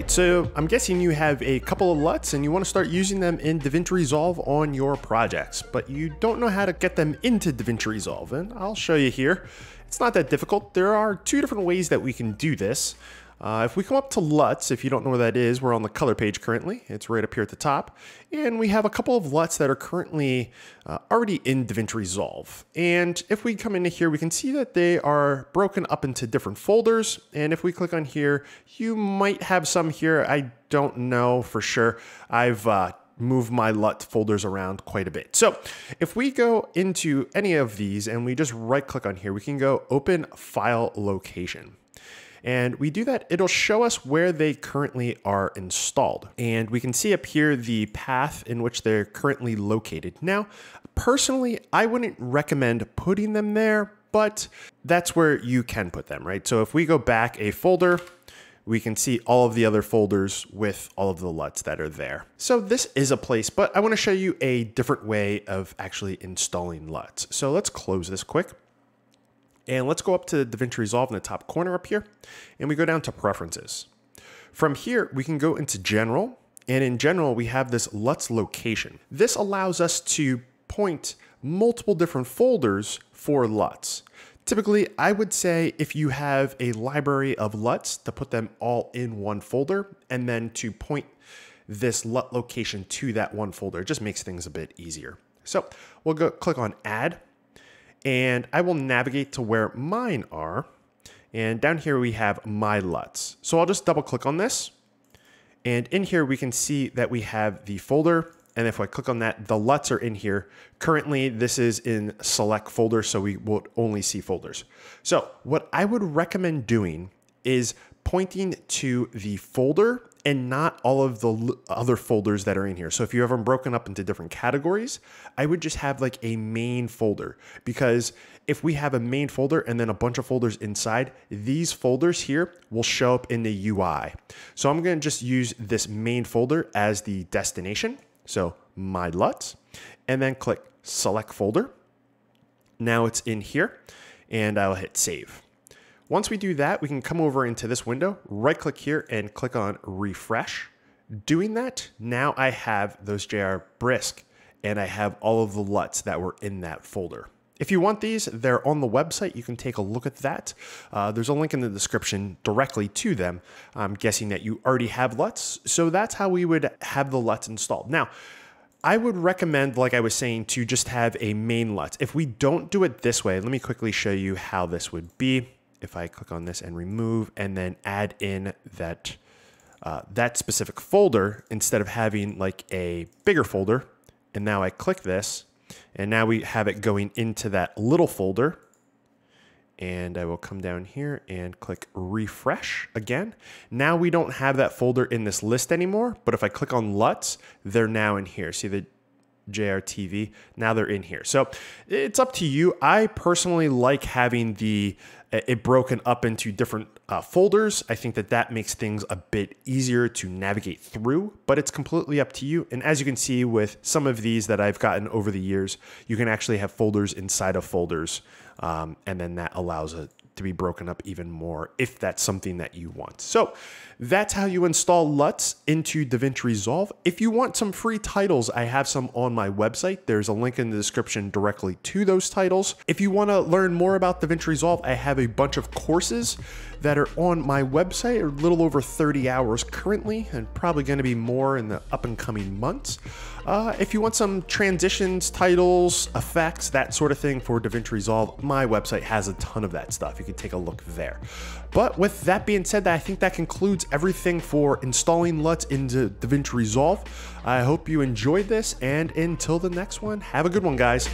right, so I'm guessing you have a couple of LUTs and you want to start using them in DaVinci Resolve on your projects, but you don't know how to get them into DaVinci Resolve, and I'll show you here. It's not that difficult. There are two different ways that we can do this. Uh, if we come up to LUTs, if you don't know where that is, we're on the color page currently. It's right up here at the top. And we have a couple of LUTs that are currently uh, already in DaVinci Resolve. And if we come into here, we can see that they are broken up into different folders. And if we click on here, you might have some here. I don't know for sure. I've uh, move my LUT folders around quite a bit. So if we go into any of these and we just right click on here, we can go open file location. And we do that, it'll show us where they currently are installed. And we can see up here the path in which they're currently located. Now, personally, I wouldn't recommend putting them there, but that's where you can put them, right? So if we go back a folder, we can see all of the other folders with all of the LUTs that are there. So this is a place, but I wanna show you a different way of actually installing LUTs. So let's close this quick. And let's go up to DaVinci Resolve in the top corner up here, and we go down to Preferences. From here, we can go into General, and in General, we have this LUTs location. This allows us to point multiple different folders for LUTs. Typically, I would say if you have a library of LUTs to put them all in one folder and then to point this LUT location to that one folder. It just makes things a bit easier. So we'll go click on add and I will navigate to where mine are. And down here we have my LUTs. So I'll just double click on this. And in here we can see that we have the folder. And if I click on that, the LUTs are in here. Currently, this is in select folder, so we will only see folders. So what I would recommend doing is pointing to the folder and not all of the other folders that are in here. So if you have them broken up into different categories, I would just have like a main folder because if we have a main folder and then a bunch of folders inside, these folders here will show up in the UI. So I'm going to just use this main folder as the destination. So my LUTs and then click select folder. Now it's in here and I'll hit save. Once we do that, we can come over into this window, right click here and click on refresh. Doing that, now I have those JR Brisk and I have all of the LUTs that were in that folder. If you want these, they're on the website. You can take a look at that. Uh, there's a link in the description directly to them. I'm guessing that you already have LUTs. So that's how we would have the LUTs installed. Now, I would recommend, like I was saying, to just have a main LUT. If we don't do it this way, let me quickly show you how this would be if I click on this and remove and then add in that uh, that specific folder instead of having like a bigger folder. And now I click this and now we have it going into that little folder. And I will come down here and click refresh again. Now we don't have that folder in this list anymore, but if I click on LUTs, they're now in here. See the JRTV. Now they're in here. So it's up to you. I personally like having the it broken up into different uh, folders. I think that that makes things a bit easier to navigate through, but it's completely up to you. And as you can see with some of these that I've gotten over the years, you can actually have folders inside of folders. Um, and then that allows it to be broken up even more if that's something that you want. So that's how you install LUTs into DaVinci Resolve. If you want some free titles, I have some on my website. There's a link in the description directly to those titles. If you want to learn more about DaVinci Resolve, I have a bunch of courses that are on my website, a little over 30 hours currently, and probably going to be more in the up and coming months. Uh, if you want some transitions, titles, effects, that sort of thing for DaVinci Resolve, my website has a ton of that stuff. You can take a look there. But with that being said, I think that concludes everything for installing LUTs into DaVinci Resolve. I hope you enjoyed this, and until the next one, have a good one, guys.